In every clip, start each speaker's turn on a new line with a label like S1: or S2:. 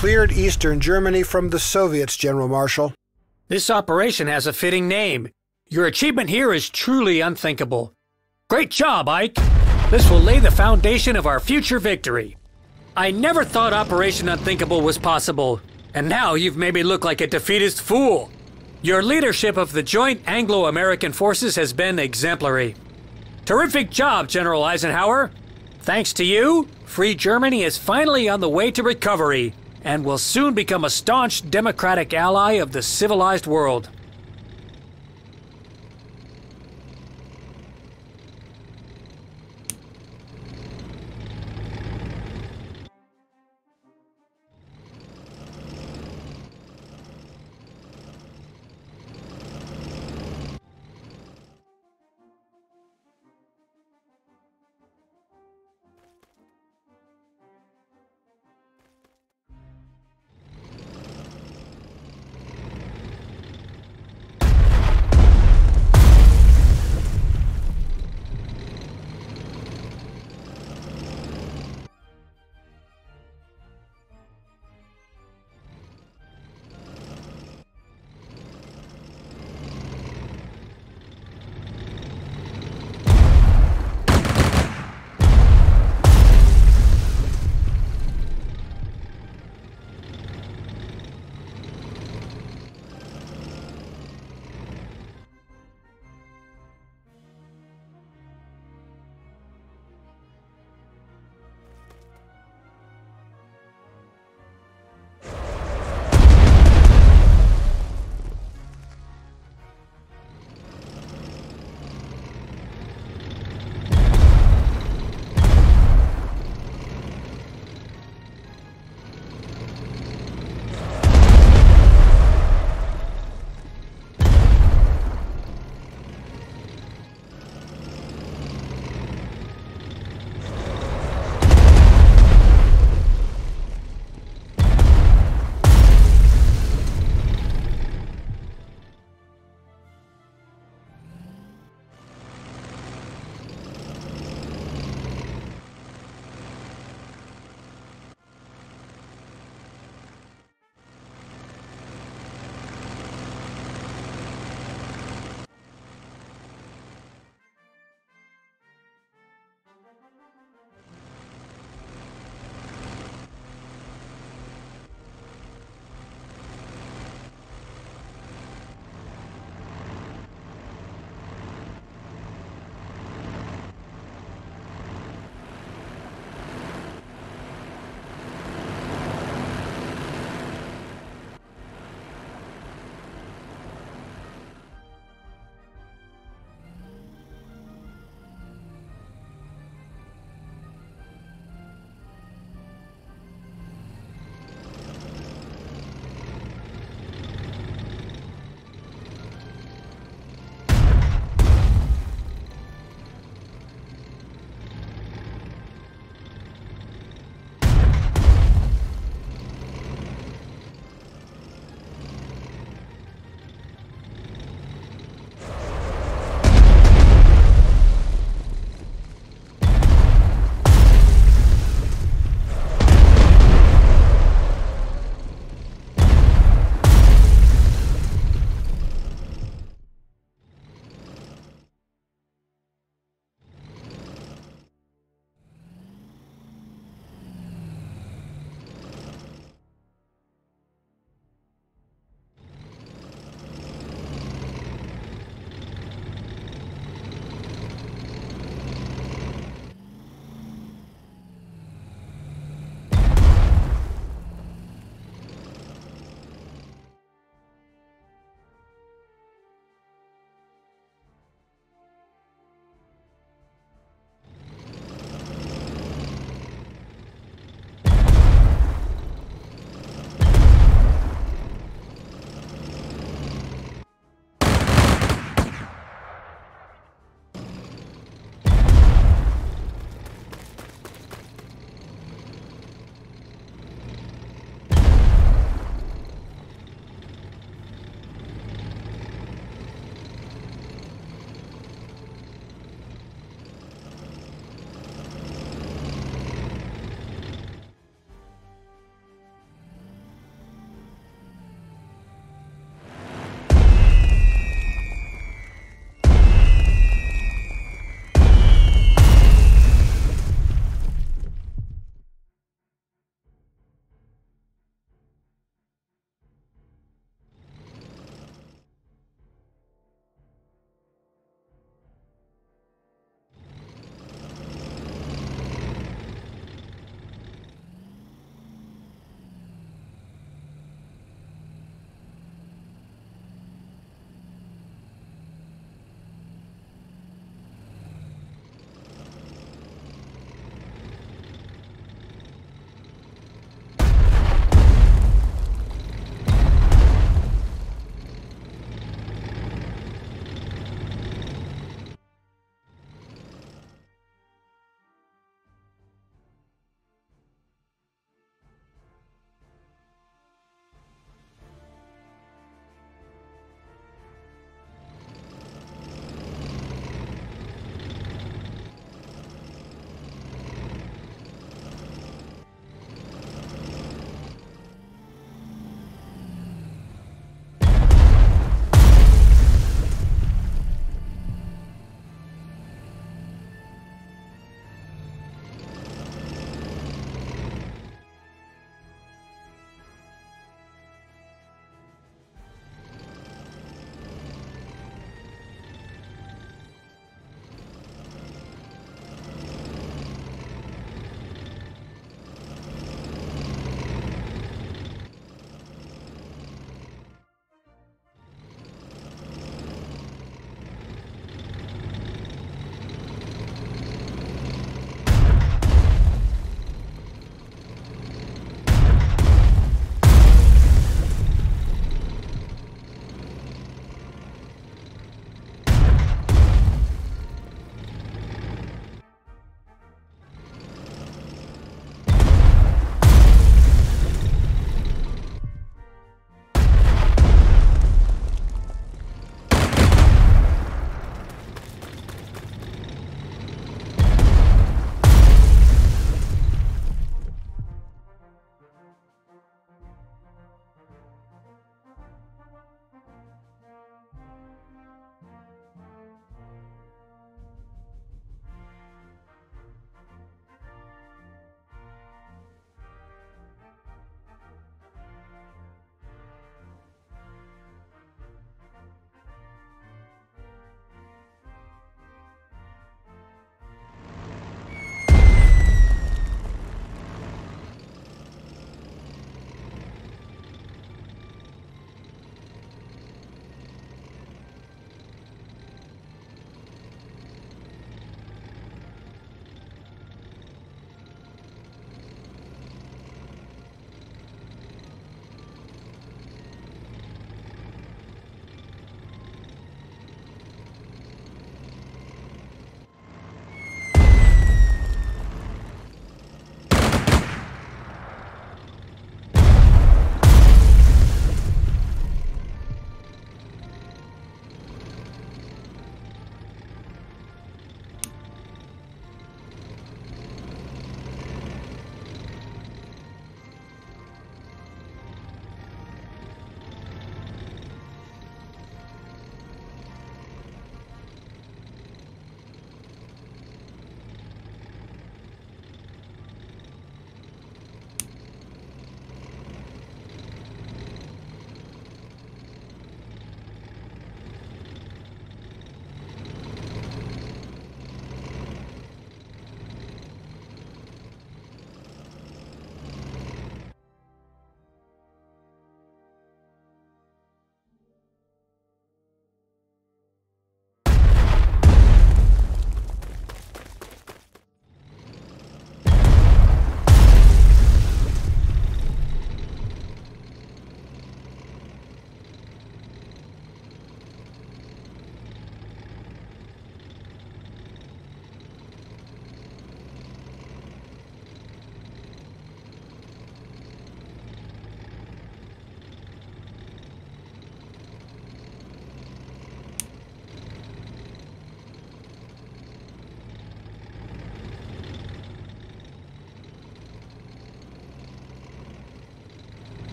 S1: Cleared eastern Germany from the Soviets, General Marshall.
S2: This operation has a fitting name. Your achievement here is truly unthinkable. Great job, Ike! This will lay the foundation of our future victory. I never thought Operation Unthinkable was possible, and now you've made me look like a defeatist fool. Your leadership of the joint Anglo American forces has been exemplary. Terrific job, General Eisenhower! Thanks to you, Free Germany is finally on the way to recovery and will soon become a staunch democratic ally of the civilized world.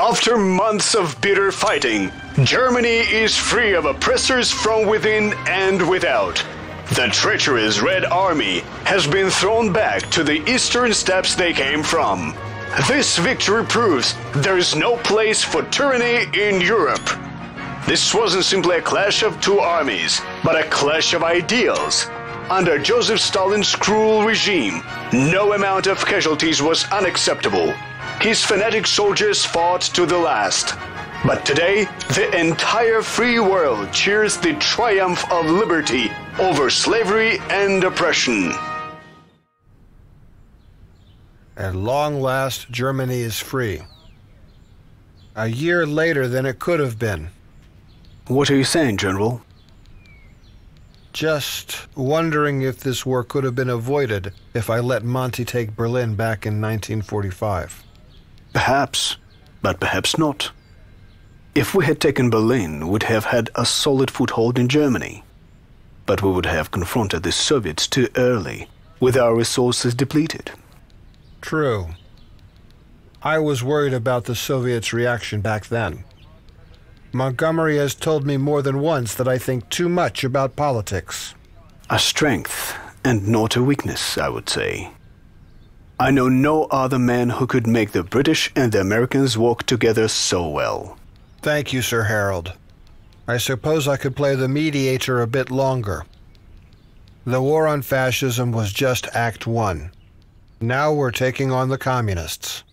S3: After months of bitter fighting, Germany is free of oppressors from within and without. The treacherous Red Army has been thrown back to the eastern steppes they came from. This victory proves there is no place for tyranny in Europe. This wasn't simply a clash of two armies, but a clash of ideals. Under Joseph Stalin's cruel regime, no amount of casualties was unacceptable. His fanatic soldiers fought to the last. But today, the entire free world cheers the triumph of liberty over slavery and oppression.
S1: At long last, Germany is free. A year later than it could have been.
S3: What are you saying, General?
S1: Just wondering if this war could have been avoided if I let Monty take Berlin back in 1945.
S3: Perhaps, but perhaps not. If we had taken Berlin, we'd have had a solid foothold in Germany. But we would have confronted the Soviets too early, with our resources depleted.
S1: True. I was worried about the Soviets' reaction back then. Montgomery has told me more than once that I think too much about politics.
S3: A strength, and not a weakness, I would say. I know no other man who could make the British and the Americans work together so well.
S1: Thank you, Sir Harold. I suppose I could play the mediator a bit longer. The war on fascism was just Act One. Now we're taking on the communists.